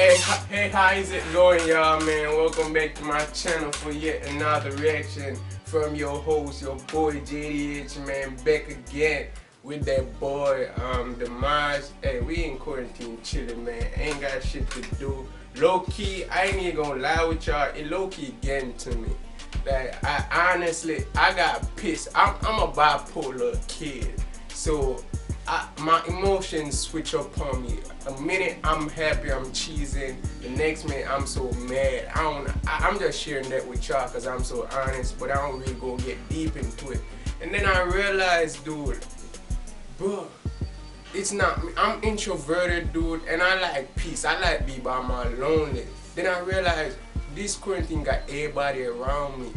Hey, hey, how is it going, y'all, man? Welcome back to my channel for yet another reaction from your host, your boy JDH, man. Back again with that boy, um, Dimash. Hey, we in quarantine chilling, man. Ain't got shit to do. Low key, I ain't even gonna lie with y'all. It low key getting to me. Like, I honestly, I got pissed. I'm, I'm a bipolar kid. So, my emotions switch up on me. A minute I'm happy, I'm cheesing. The next minute I'm so mad. I don't. I, I'm just sharing that with y'all because I'm so honest, but I don't really go get deep into it. And then I realized, dude, bro, it's not me. I'm introverted, dude, and I like peace. I like be by my lonely. Then I realized this quarantine got everybody around me,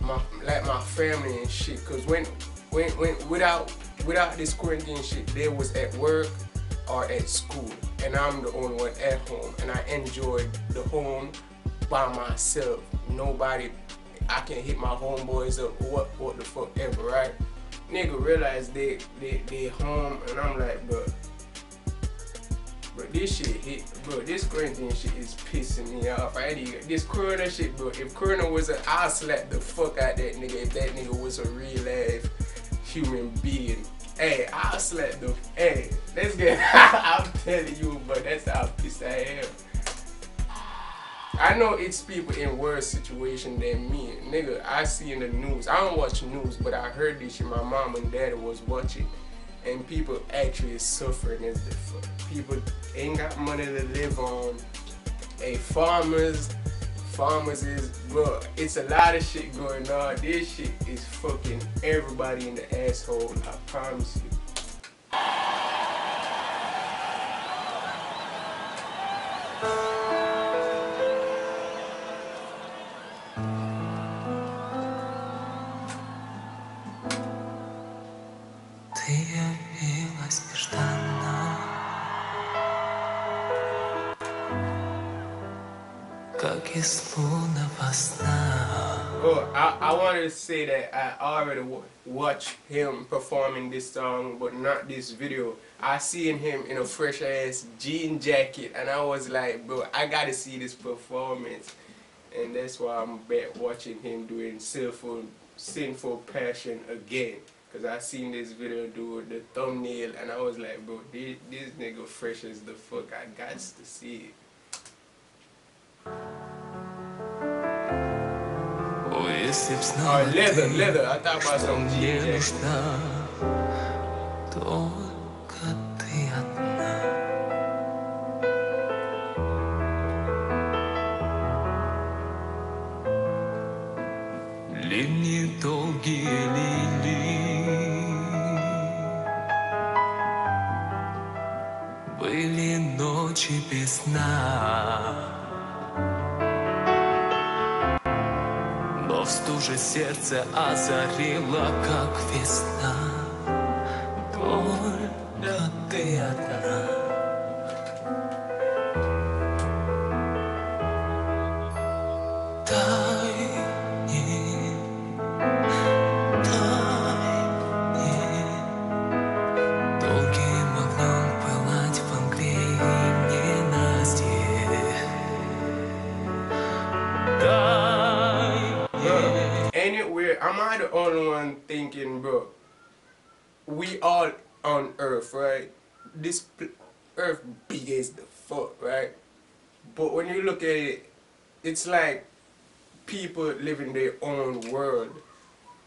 my like my family and shit. Cause when when when without without this quarantine shit, they was at work or at school, and I'm the only one at home, and I enjoyed the home by myself. Nobody, I can hit my homeboys up, what what the fuck ever, right? Nigga realize they they they home, and I'm like, bro. Bro, this shit hit, bro. This quarantine shit is pissing me off. I this Corona shit, bro. If Corona was a, I'll slap the fuck out that nigga. If that nigga was a real life human being. Hey, I'll slap the. Hey, let's get. I'm telling you, but that's how pissed I am. I know it's people in worse situation than me. Nigga, I see in the news. I don't watch news, but I heard this shit. My mom and dad was watching. And people actually suffering as the fuck. People ain't got money to live on. Hey, farmers, farmers is, bro, it's a lot of shit going on. This shit is fucking everybody in the asshole, I promise you. Ты явилась нежданно darkest moon of us now. Oh, I, I wanted to say that I already watched him performing this song, but not this video. I seen him in a fresh ass jean jacket, and I was like, bro, I gotta see this performance. And that's why I'm back watching him doing sinful, sinful passion again. Cause I seen this video do the thumbnail and I was like, bro, this, this nigga fresh as the fuck. I got to see it. если б знала а, лето, ты, лето, а там что мне нужна только ты одна. Ливни долгие лили, были ночи без сна. Пусть сердце озарила, как весна. Weird? Am I the only one thinking, bro? We all on Earth, right? This Earth big as the fuck, right? But when you look at it, it's like people live in their own world.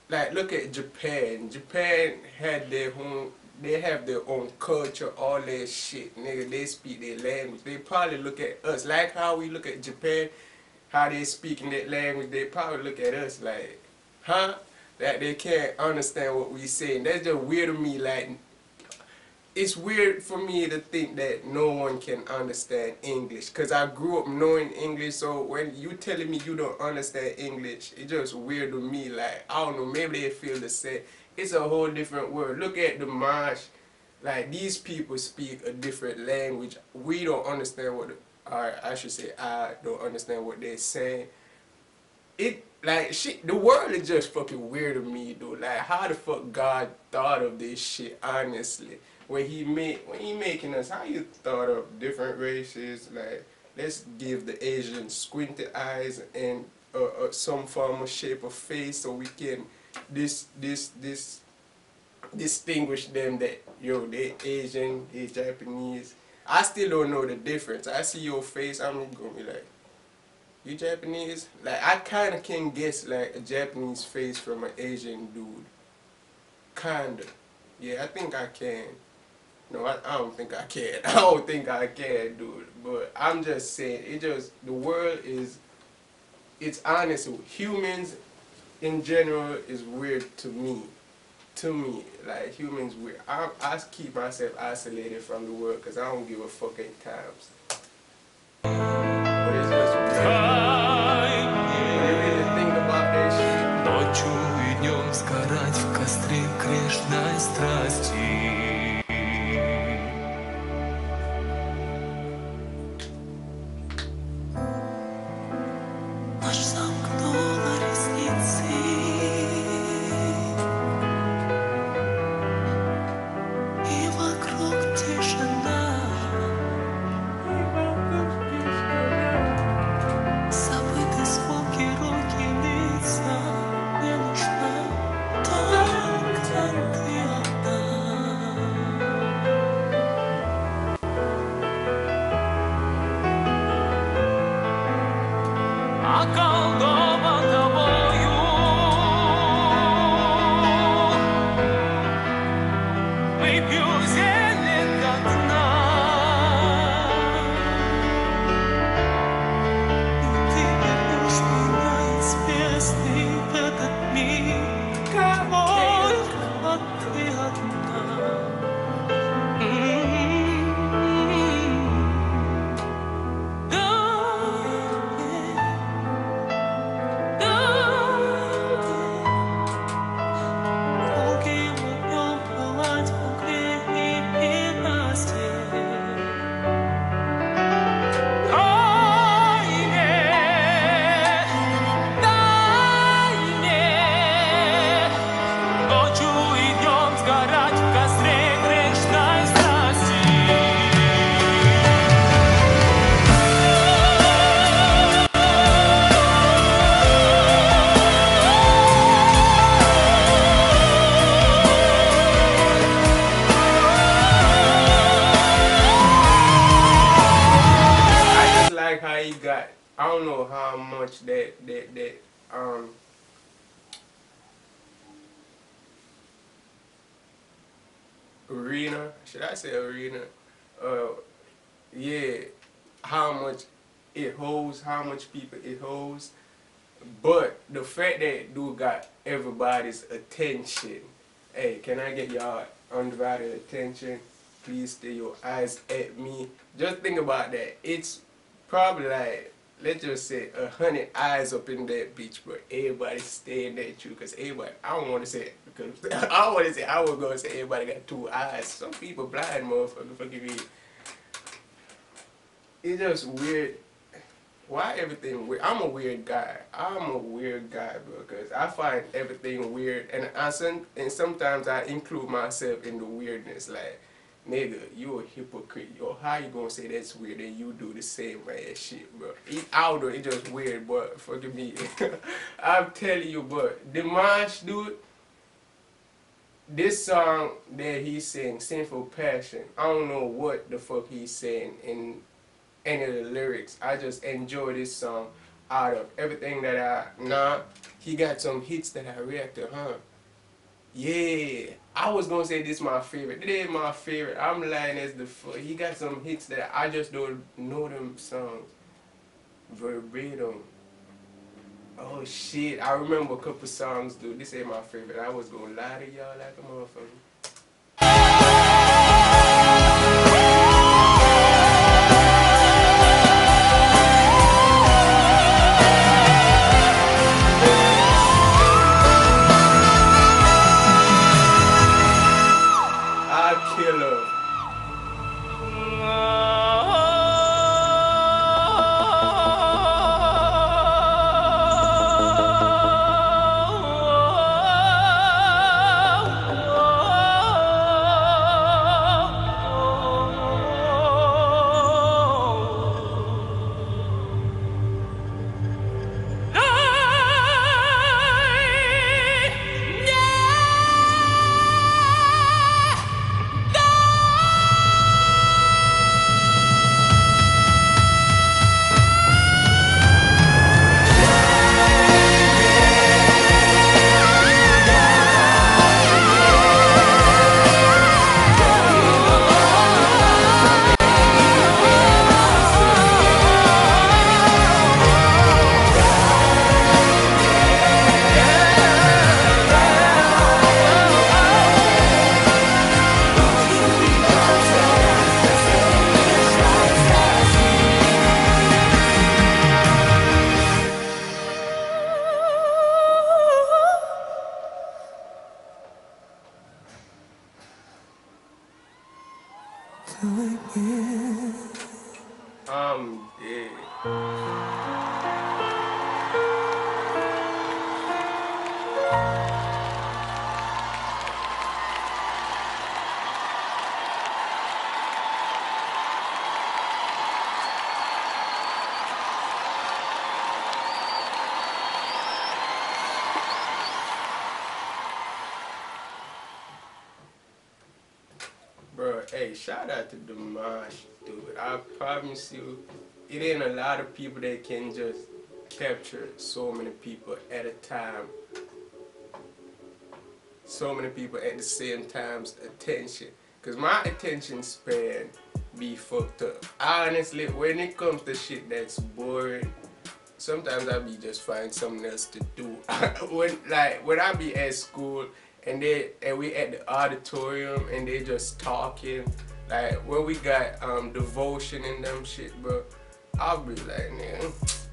Like look at Japan. Japan had their own. They have their own culture, all their shit, nigga. They speak their language. They probably look at us like how we look at Japan how they speak in that language, they probably look at us like, huh? That they can't understand what we saying. That's just weird to me. Like, it's weird for me to think that no one can understand English. Cause I grew up knowing English, so when you telling me you don't understand English, it's just weird to me. Like, I don't know, maybe they feel the same. It's a whole different world. Look at the march. Like these people speak a different language. We don't understand what or I should say I don't understand what they're saying. It like shit the world is just fucking weird to me dude. Like how the fuck God thought of this shit honestly. When he made when he making us how you thought of different races, like let's give the Asians squinty eyes and uh, uh, some form of shape of face so we can this this this distinguish them that yo they Asian, they Japanese. I still don't know the difference. I see your face, I'm gonna be like, you Japanese? Like I kinda can guess like a Japanese face from an Asian dude. Kinda. Yeah, I think I can. No, I, I don't think I can. I don't think I can, dude. But I'm just saying, it just the world is it's honest. Humans in general is weird to me. To me, like humans weird. I, I keep myself isolated from the world because I don't give a fuck at times. I don't know how much that that that um. Arena, should I say arena? Uh, yeah, how much it holds, how much people it holds. But the fact that dude got everybody's attention. Hey, can I get y'all undivided attention? Please stay your eyes at me. Just think about that. It's probably like let's just say a hundred eyes up in that beach, but everybody's staring at you because everybody. I don't want to say because I want to say I was gonna say everybody got two eyes. Some people blind, motherfucker. Fucking me. It's just weird. Why everything weird? I'm a weird guy. I'm a weird guy because I find everything weird, and I and sometimes I include myself in the weirdness. Like, nigga, you a hypocrite. Yo, how you gonna say that's weird and you do the same ass shit, bro? I don't know. It's just weird, but forgive me. I'm telling you, but Dimash, dude. This song that he's saying, Sinful Passion, I don't know what the fuck he's saying in any of the lyrics. I just enjoy this song out of everything that I nah. He got some hits that I reacted, huh? Yeah, I was gonna say this my favorite. This is my favorite. I'm lying as the fuck. He got some hits that I just don't know them songs verbatim. Oh shit, I remember a couple songs, dude. This ain't my favorite. I was gonna lie to y'all like a motherfucker. Shout out to Dimash, dude. I promise you, it ain't a lot of people that can just capture so many people at a time. So many people at the same time's attention. Cause my attention span be fucked up. Honestly, when it comes to shit that's boring, sometimes I be just find something else to do. when like when I be at school and they and we at the auditorium and they just talking, like when we got um devotion and them shit, bro, I'll be like, nigga,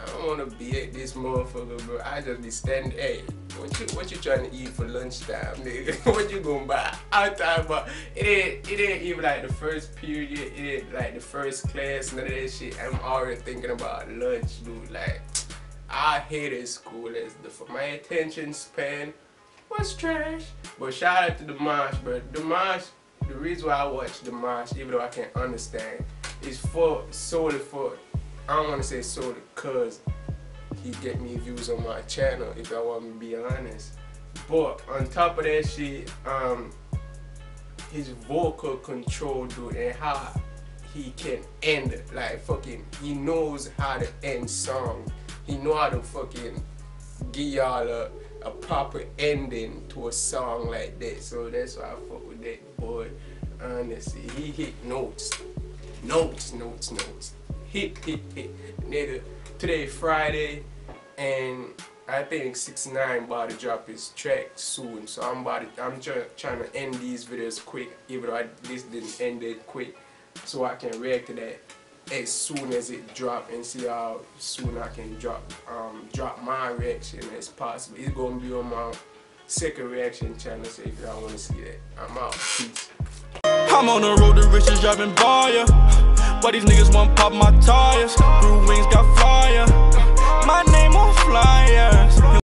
I don't wanna be at this motherfucker, bro. I just be standing, hey, what you what you trying to eat for lunchtime, nigga? what you gonna buy? I'm talking about it ain't it ain't even like the first period, it ain't like the first class, none of that shit. I'm already thinking about lunch, dude. Like I hated school as the for my attention span was trash. But shout out to Dimash, bro. Dimash, the reason why I watch the Dimash, even though I can't understand, is for solely for I don't want to say solely cause he get me views on my channel if I want to be honest. But on top of that shit, um, his vocal control, dude, and how he can end like fucking. He knows how to end songs. He know how to fucking give y'all a, a proper ending to a song like that. So that's why I fuck with that boy. Honestly, he hit notes, notes, notes, notes. Hit, hit, hit. Nigga, today Friday, and I think 6 9 about to drop his track soon. So I'm about to, I'm try, trying to end these videos quick, even though I, this didn't end it quick, so I can react to that as soon as it drop and see how soon I can drop um, drop my reaction as possible. It's gonna be on my second reaction channel, so if y'all wanna see that, I'm out. Peace. I'm on the road to riches driving by ya. But these niggas want pop my tires. Grew wings got fire. My name on flyers.